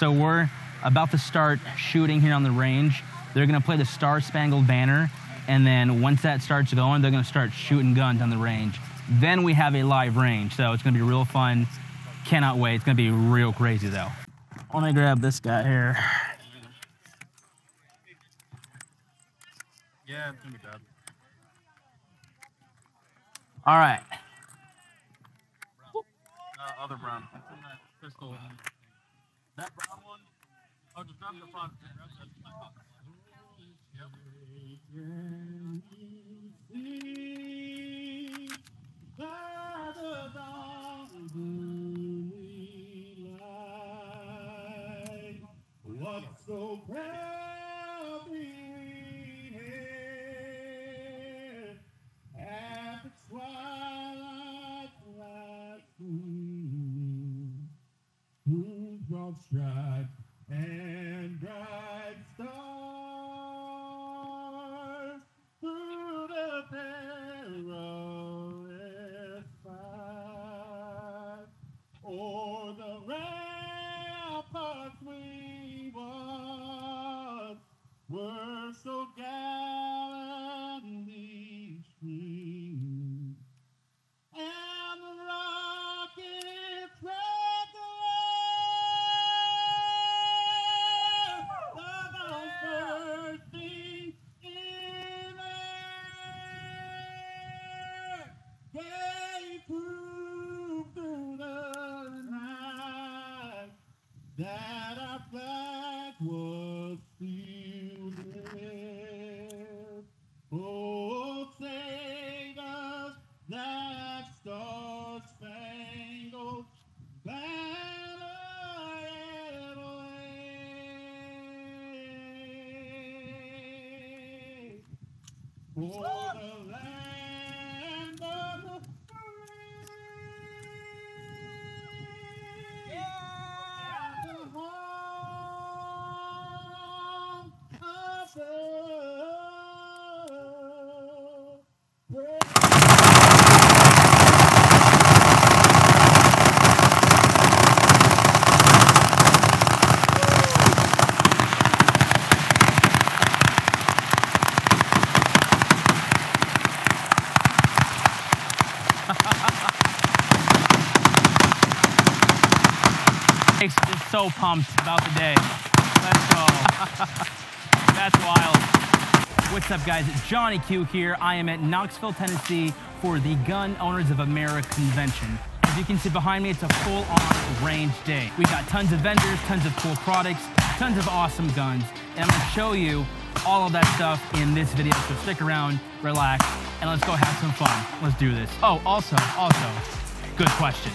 So we're about to start shooting here on the range. They're gonna play the Star Spangled Banner, and then once that starts going, they're gonna start shooting guns on the range. Then we have a live range, so it's gonna be real fun. Cannot wait. It's gonna be real crazy though. Let me grab this guy here. Yeah, it's gonna be bad. All right. Uh, other brown. In that brown one? Oh, just grab the front. That our flag was so pumped about the day. Let's go. That's wild. What's up, guys? It's Johnny Q here. I am at Knoxville, Tennessee for the Gun Owners of America convention. As you can see behind me, it's a full-on range day. We've got tons of vendors, tons of cool products, tons of awesome guns, and I'm gonna show you all of that stuff in this video. So stick around, relax, and let's go have some fun. Let's do this. Oh, also, also, good question.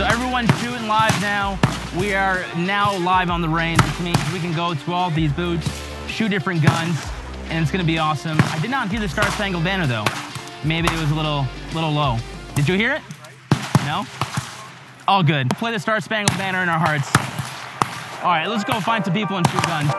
So everyone's shooting live now. We are now live on the range, which means we can go to all these boots, shoot different guns, and it's gonna be awesome. I did not hear the Star Spangled Banner though. Maybe it was a little, little low. Did you hear it? No? All good. Play the Star Spangled Banner in our hearts. All right, let's go find some people and shoot guns.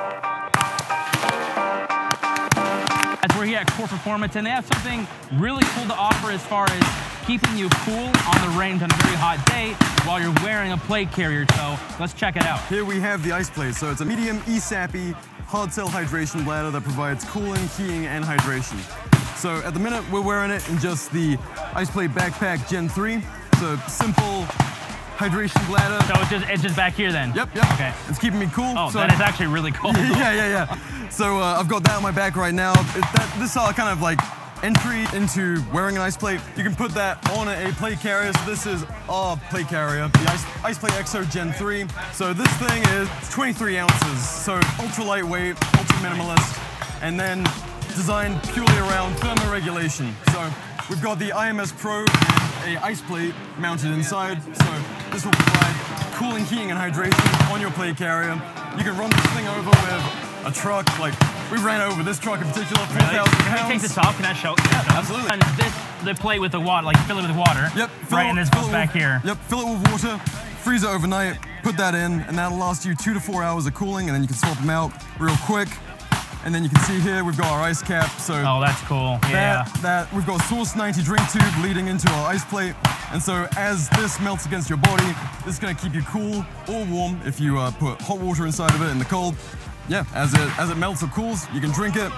As we're here at Core Performance, and they have something really cool to offer as far as keeping you cool on the range on a very hot day while you're wearing a plate carrier. So let's check it out. Here we have the ice plate. So it's a medium ESAPI hard cell hydration bladder that provides cooling, heating, and hydration. So at the minute, we're wearing it in just the ice plate backpack Gen 3. It's a simple hydration bladder. So it's just it's just back here then. Yep, yep. Okay. It's keeping me cool. Oh, so that is actually really cool. yeah, yeah, yeah. So uh, I've got that on my back right now. That, this is our kind of like entry into wearing an ice plate. You can put that on a plate carrier. So this is our plate carrier, the Ice, ice Plate Exo Gen 3. So this thing is 23 ounces. So ultra lightweight, ultra minimalist, and then designed purely around thermoregulation. So we've got the IMS Pro and a ice plate mounted inside. So this will provide cooling, heating, and hydration on your plate carrier. You can run this thing over with a truck. Like we ran over this truck in particular, 4,000 Can I pounds. take this off? Can I show? Yeah, absolutely. And this the plate with the water, like fill it with water. Yep. fill Right, it- and this goes back with- here. Yep. Fill it with water, freeze it overnight, put that in, and that'll last you two to four hours of cooling, and then you can swap them out real quick. And then you can see here we've got our ice cap. So Oh, that's cool. Yeah. that, that we've got Source 90 drink tube leading into our ice plate. And so as this melts against your body, this is gonna keep you cool or warm if you uh, put hot water inside of it in the cold. Yeah, as it as it melts or cools, you can drink it.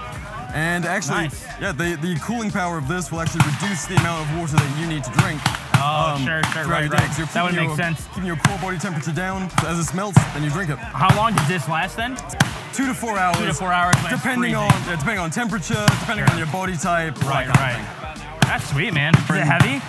And actually, Nice. yeah, the, the cooling power of this will actually reduce the amount of water that you need to drink. Oh, um, sure, sure, throughout right, your day. right. So That would make your- sense. Keeping your core body temperature down. So as it melts, then you drink it. How long does this last then? Two to four hours. Two to four hours Depending on yeah, depending on temperature, depending Sure. on your body type. Right, right. That's sweet, man. Is it Pretty- heavy?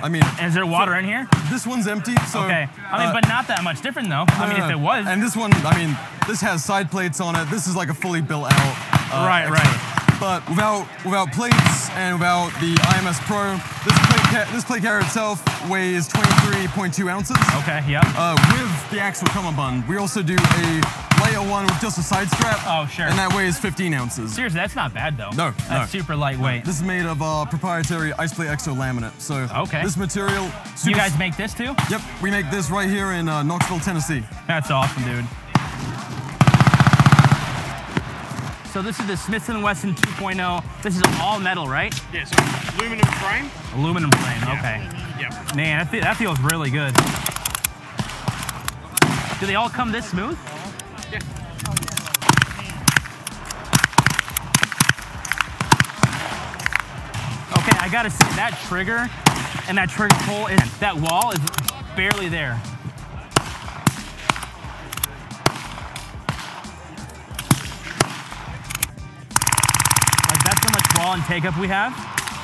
No, I mean, Is there water in here? this one's empty. So Okay. I mean, uh, but not that much different though. I mean, no, if it was. And this one, I mean, this has side plates on it. This is like a fully built out. uh, Right, extra. right. But without without plates and without the IMS Pro, this plate this plate carrier itself weighs 23.2 ounces. Okay, yep. Uh, with the axle common bun, we also do a layer one with just a side strap. Oh, sure. And that weighs 15 ounces. Seriously, that's not bad though. No, That's no. super lightweight. This is made of uh, proprietary ice plate exo laminate. So Okay. this material. you guys make this too? Yep, we make this right here in uh, Knoxville, Tennessee. That's awesome, dude. So this is the Smith & Wesson 2.0. This is all metal, right? Yeah, so aluminum frame. Aluminum frame. Okay. Yeah. Man, that, fe- that feels really good. Do they all come this smooth? Yeah. Okay, I gotta say that trigger and that trigger pull is that wall is barely there. Much wall and take up we have.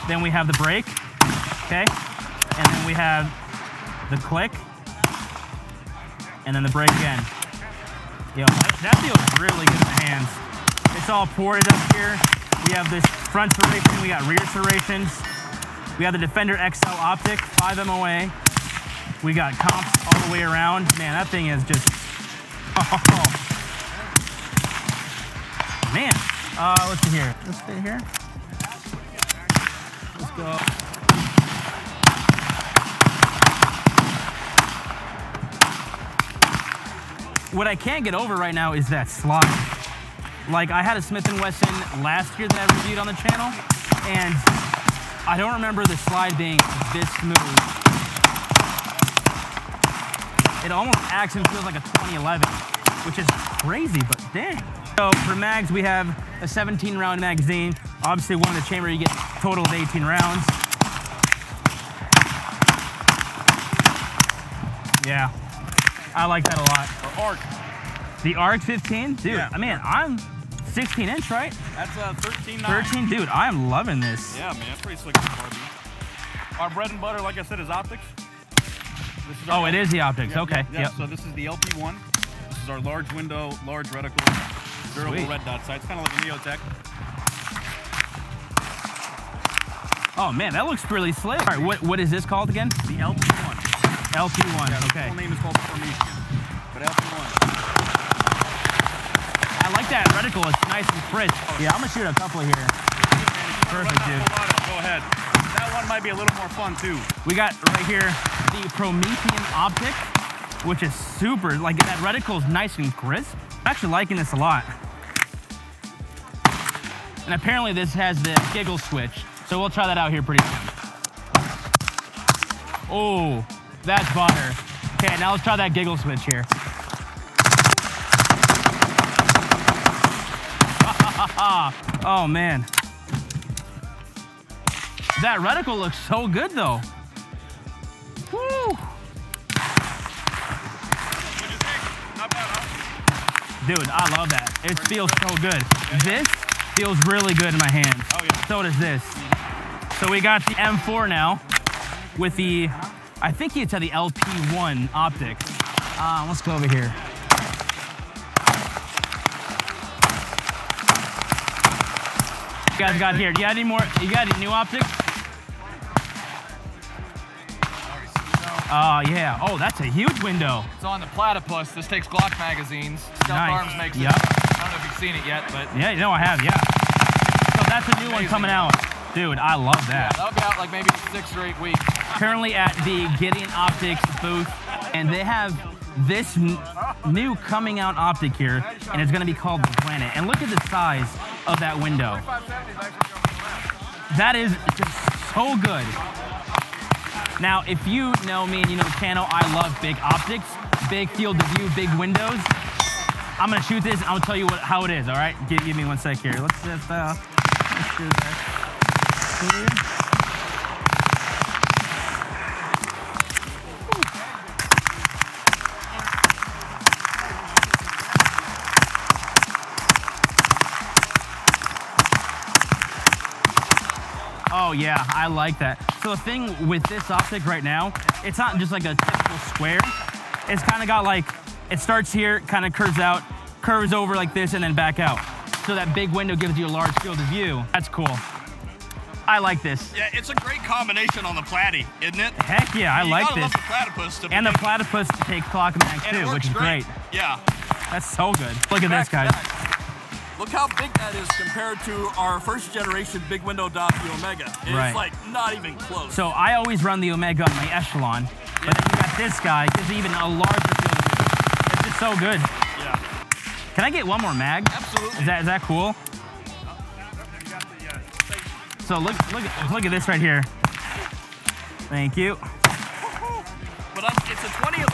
Then we have the break, okay, and then we have the click, and then the break again. Yo, that, feels really good in the hands. It's all ported up here. We have this front serration, we got rear serrations. We have the Defender XL optic, 5 MOA. We got comps all the way around. Man, that thing is just. Oh. Man. Uh, let's see here. Let's stay here. Go. What I can't get over right now is that slide. Like I had a Smith & Wesson last year that I reviewed on the channel, and I don't remember the slide being this smooth. It almost acts and feels like a 2011, which is crazy, but dang. So for mags, we have a 17 round magazine. Obviously one in the chamber, you get total of 18 rounds. Yeah, I like that a lot. Or arc. The ARC 15, dude, Yeah. I mean, I'm 16 inch, right? That's a 13 13, dude, I'm loving this. Yeah, man, that's pretty slick. Our bread and butter, like I said, is optics. This is Oh, it is the optics. Yep, okay. Yep, yep. Yep. So this is the LP1. This is our large window, large reticle, durable Sweet. red dot sight. It's kind of like an EOTech. Oh man, that looks really slick. All right, what what is this called again? The LP1. LP1. Yeah, the okay. full name is called Promethean. But LP1. I like that reticle. It's nice and crisp. Yeah, I'm gonna shoot a couple here. Perfect, dude. that Go ahead. That one might be a little more fun too. We got right here the Promethean optic, which is super. Like that reticle is nice and crisp. I'm actually liking this a lot. And apparently this has the giggle switch, so we'll try that out here pretty soon. Oh, that's butter. Okay, now let's try that giggle switch here. oh man. That reticle looks so good though. Woo! What'd you think? Not bad, huh? Dude, I love that. It feels so good. This feels really good in my hands. Oh. So does this. So we got the M4 now with the, I think it's at the LP1 optic. Uh, let's go over here. You guys got here. Do you got any more? You got any new optics? Oh, yeah. Oh, that's a huge window. It's on the Platypus. This takes Glock magazines. Stealth Nice. Arms makes Yep. it. I don't know if you've seen it yet, but Yeah, you know I have, yeah. So that's a new one coming out. Dude, I love yeah, that. that'll be out like maybe six or eight weeks. Currently at the Gideon Optics booth, and they have this new coming out optic here, and it's gonna be called the Planet. And look at the size of that window. That is just so good. Now, if you know me and you know the channel, I love big optics, big field of view, big windows. I'm gonna shoot this and I'll tell you what, how it is, all right? Give, give me one sec here. Let's just, uh, let's do this. Oh yeah, I like that. So the thing with this optic right now, it's not just like a typical square. It's kind of got like, it starts here, kind of curves out, curves over like this, and then back out. So that big window gives you a large field of view. That's cool. I like this. Yeah, it's a great combination on the platy, isn't it? Heck yeah, I you like this. the platypus. To And the platypus takes Glock mags too, which is great. Yeah. That's so good. Look at this, Back guys. Look how big that is compared to our first generation big window dot, the Omega. It's Right. like not even close. So I always run the Omega on my Echelon, but then you got this guy, gives even a larger field. It's just so good. yeah, Can I get one more mag? absolutely. Is that is that cool? So look look at look at this right here. Thank you. But um, it's a 2011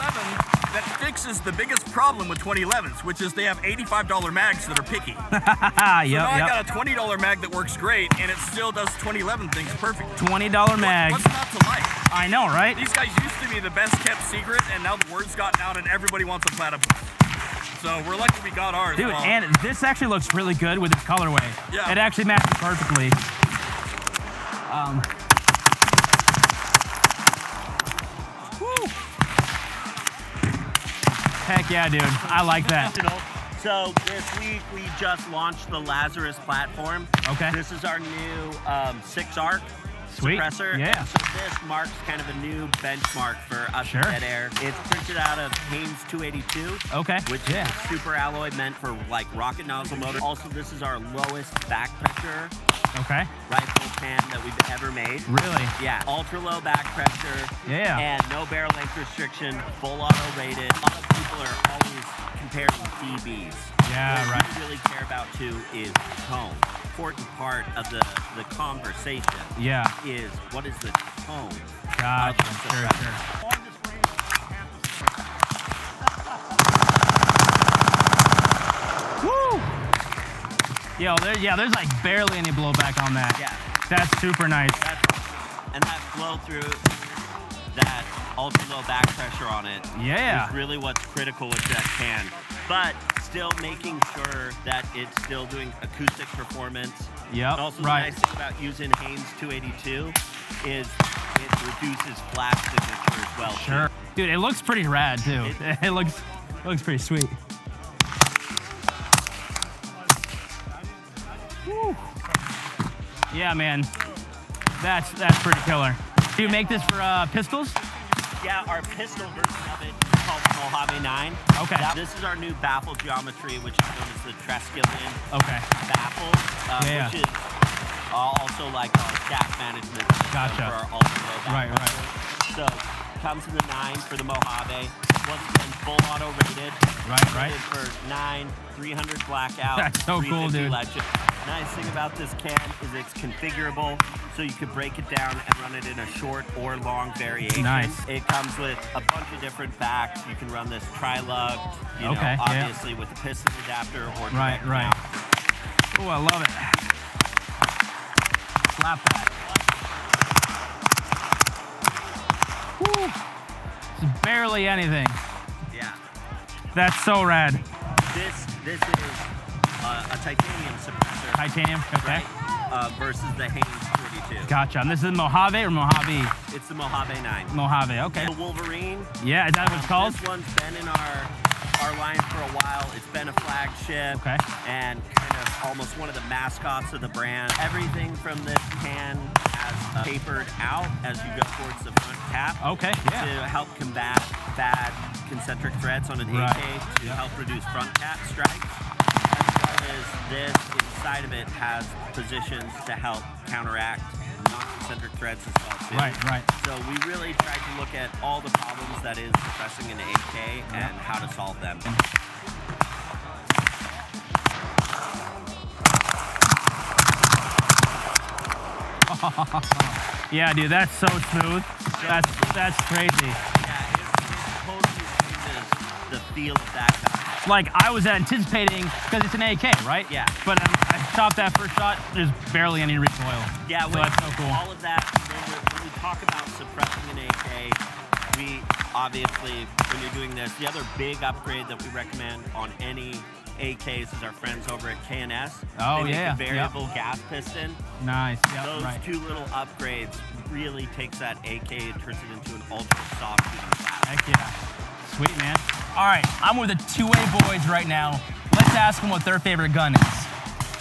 that fixes the biggest problem with 2011s, which is they have $85 mags that are picky. So yep, now I got a $20 mag that works great, and it still does 2011 things perfect. Twenty dollar mag. What's not to like? I know, right? These guys used to be the best kept secret, and now the word's gotten out, and everybody wants a platypus. So we're lucky we got ours. Dude, Well, and this actually looks really good with its colorway. Yeah. It actually matches perfectly. Um. Heck yeah, dude. I like that. So this week we just launched the Lazarus platform. Okay. This is our new um, six arc Sweet. suppressor. Yeah. So this marks kind of a new benchmark for us Sure. at Dead Air. It's printed out of Haynes 282. Okay. Which Yeah. is a super alloy meant for like rocket nozzle motor. Also, this is our lowest back pressure Okay. rifle pan that we've ever made. Really? Yeah, ultra low back pressure. Yeah. And no barrel length restriction, full auto rated. A lot of people are always comparing DBs. Yeah, what right. we really care about too is tone. Important part of the, the conversation Yeah. is what is the tone? Gotcha. Sure, sure. Yo, there, yeah, there's like barely any blowback on that. Yeah. That's super nice. That's, and that flow through, that ultra low back pressure on it Yeah. is really what's critical with that can. But still making sure that it's still doing acoustic performance. Yep, And also right. the nice thing about using Haynes 282 is it reduces flash signature as well. too. Sure. Dude, it looks pretty rad too. It- It, looks it looks pretty sweet. Yeah, man. That's that's pretty killer. Do you make this for uh, pistols? Yeah, our pistol version of it is called the Mojave 9. Okay. That- this is our new baffle geometry, which is known as the Triskelion Okay. baffle, uh, Yeah. which is also like our shaft management Gotcha. for our low Right, right. So comes in the 9 for the Mojave. Once again, full auto rated. Right, right. For 9, 300 blackout. That's so cool, dude. Legend. Nice thing about this can is it's configurable, so you can break it down and run it in a short or long variation. Nice. It comes with a bunch of different backs. You can run this tri-lug, you know, Okay, yeah. obviously with a piston adapter or Right, right. Oh, I love it. Slap that. Woo. It's barely anything. Yeah. That's so rad. This this is uh, a titanium suppressor. Titanium. Okay. Right? Uh, versus the Haynes 42. Gotcha. And this is Mojave or Mojave? It's the Mojave 9. Mojave. Okay. The Wolverine. Yeah, is that what it's called? This one's been in our our line for a while. It's been a flagship Okay. and kind of almost one of the mascots of the brand. Everything from this can has uh, tapered out as you go towards the front cap Okay. to help combat bad concentric threads on an Right. AK to help reduce front cap strikes. As this inside of it has positions to help counteract knock concentric threads as well too. Right, right. So we really tried to look at all the problems that is suppressing an AK and how to solve them. Yeah, dude, that's so smooth. That's that's crazy. Yeah, it, it totally changes the feel of that gun. Like I was anticipating because it's an AK, right? Yeah. But um, I shot that first shot. There's barely any recoil. Yeah, So that's so cool. all of that, when, we talk about suppressing an AK, we obviously, when you're doing this, the other big upgrade that we recommend on any AKs is our friends over at KNS. Oh, they make yeah, a variable gas piston. Nice. Yeah. Those right. two little upgrades really takes that AK and turns it into an ultra soft shooting. Heck yeah. Sweet, man. All right, I'm with the 2A boys right now. Let's ask them what their favorite gun is.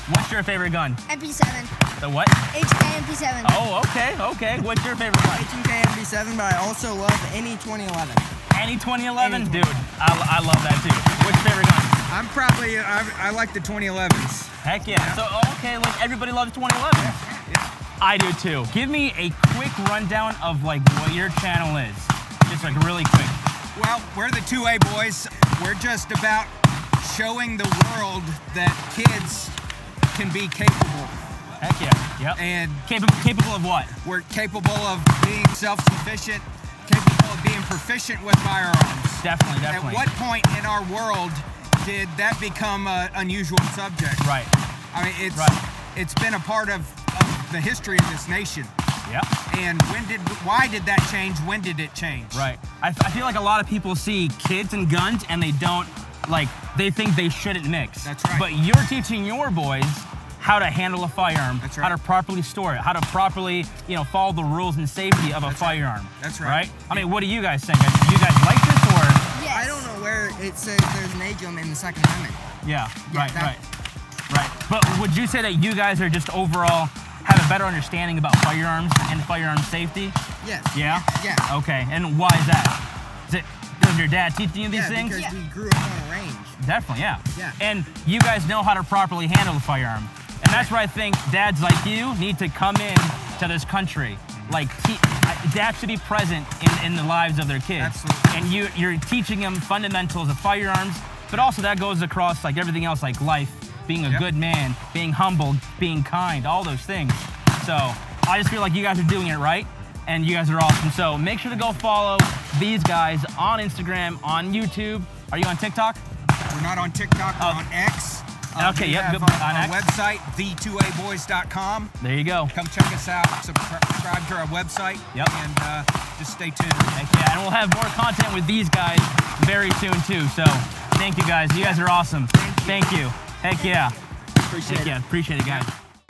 What's your favorite gun? MP7. The what? HK MP7. Oh, okay, okay. What's your favorite gun? H2K MP7, but I also love any 2011. Any 2011? Any Dude, I, I love that too. What's your favorite gun? I'm probably, I, I like the 2011s. Heck yeah. So, oh, okay, like everybody loves 2011. I do too. Give me a quick rundown of like what your channel is. Just like really quick. Well, we're the 2A boys. We're just about showing the world that kids can be capable. Heck yeah. Yep. And capable, capable of what? we're capable of being self-sufficient, capable of being proficient with firearms. Definitely, definitely. At what point in our world did that become an unusual subject? Right. I mean, it's Right. it's been a part of, of the history of this nation. Yep. And when did why did that change? When did it change? Right. I, I feel like a lot of people see kids and guns and they don't like they think they shouldn't mix. That's right. But you're teaching your boys how to handle a firearm, That's how to properly store it, how to properly, you know, follow the rules and safety of a That's right. firearm. That's right. Right? I mean, what do you guys think? Do you guys like this or Yes. I don't know where it says there's an age limit in the Second Amendment. Yeah, Yeah, right, that- right, right. But would you say that you guys are just overall have a better understanding about firearms and firearm safety? Yes. Yeah. Yeah. Okay. And why is that? Is it does your dad teaching you these yeah, things? because we grew up on a range. Definitely, yeah. Yeah. And you guys know how to properly handle a firearm. And that's where I think dads like you need to come in to this country. Like, dads should be present in, in the lives of their kids. Absolutely. And you, you're teaching them fundamentals of firearms, but also that goes across like everything else, like life, being a Yep. good man, being humble, being kind, all those things. So I just feel like you guys are doing it right. And you guys are awesome. So make sure to go follow these guys on Instagram, on YouTube. Are you on TikTok? We're not on TikTok, we're Oh. on X. Uh, Okay, yep, good- our, on our X. website, the2aboys.com. There you go. Come check us out, subscribe to our website, Yep. and uh, just stay tuned. Heck yeah, and we'll have more content with these guys very soon too. So thank you guys. You guys are awesome. Thank you. Heck yeah. Appreciate Heck it. yeah. Appreciate it, guys.